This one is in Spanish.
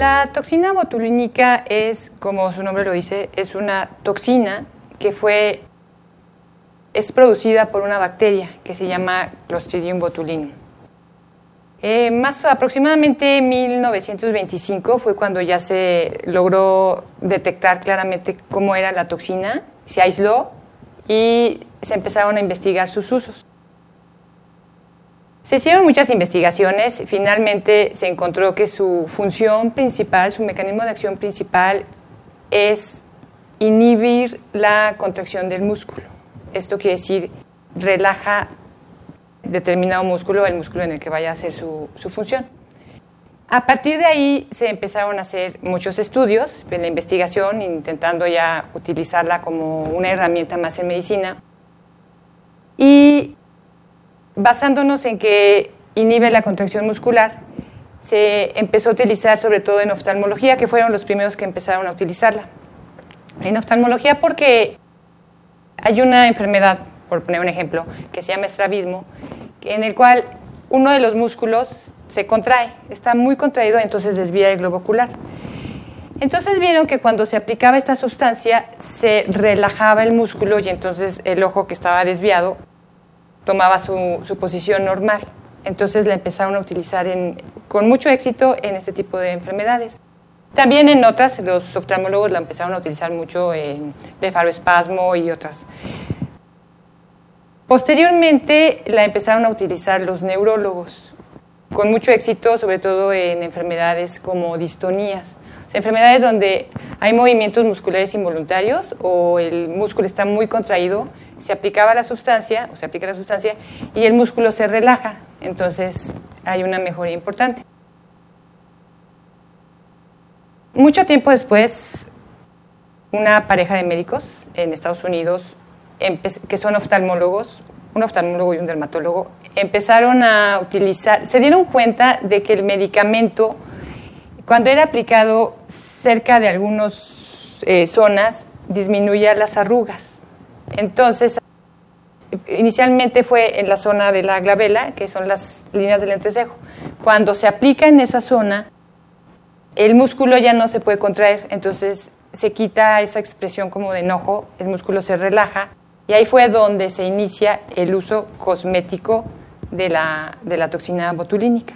La toxina botulínica es, como su nombre lo dice, es una toxina que fue es producida por una bacteria que se llama Clostridium botulinum. Eh, más aproximadamente en 1925 fue cuando ya se logró detectar claramente cómo era la toxina, se aisló y se empezaron a investigar sus usos. Se hicieron muchas investigaciones, finalmente se encontró que su función principal, su mecanismo de acción principal es inhibir la contracción del músculo. Esto quiere decir, relaja determinado músculo, el músculo en el que vaya a hacer su, función. A partir de ahí se empezaron a hacer muchos estudios en la investigación, intentando ya utilizarla como una herramienta más en medicina. Basándonos en que inhibe la contracción muscular, se empezó a utilizar sobre todo en oftalmología, que fueron los primeros que empezaron a utilizarla. En oftalmología porque hay una enfermedad, por poner un ejemplo, que se llama estrabismo, en el cual uno de los músculos se contrae, está muy contraído, entonces desvía el globo ocular. Entonces vieron que cuando se aplicaba esta sustancia se relajaba el músculo y entonces el ojo que estaba desviado tomaba su, posición normal. Entonces la empezaron a utilizar con mucho éxito en este tipo de enfermedades. También en otras, los oftalmólogos la empezaron a utilizar mucho en blefaroespasmo y otras. Posteriormente la empezaron a utilizar los neurólogos, con mucho éxito, sobre todo en enfermedades como distonías, enfermedades donde hay movimientos musculares involuntarios o el músculo está muy contraído, se aplicaba la sustancia, o se aplica la sustancia, y el músculo se relaja, entonces hay una mejoría importante. Mucho tiempo después, una pareja de médicos en Estados Unidos que son oftalmólogos, un oftalmólogo y un dermatólogo, empezaron a utilizar, se dieron cuenta de que el medicamento, cuando era aplicado cerca de algunas eh, zonas, disminuía las arrugas. Entonces, inicialmente fue en la zona de la glabela, que son las líneas del entrecejo. Cuando se aplica en esa zona, el músculo ya no se puede contraer, entonces se quita esa expresión como de enojo, el músculo se relaja y ahí fue donde se inicia el uso cosmético de la, de la toxina botulínica.